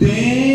देवा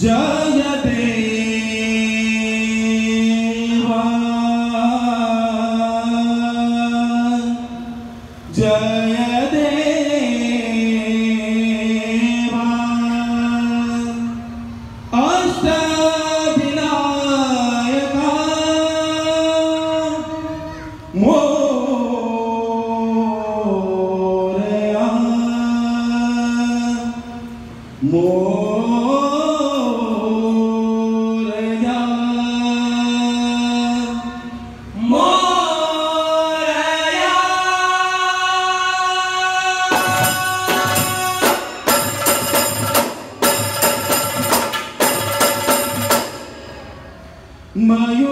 जय देवा Hare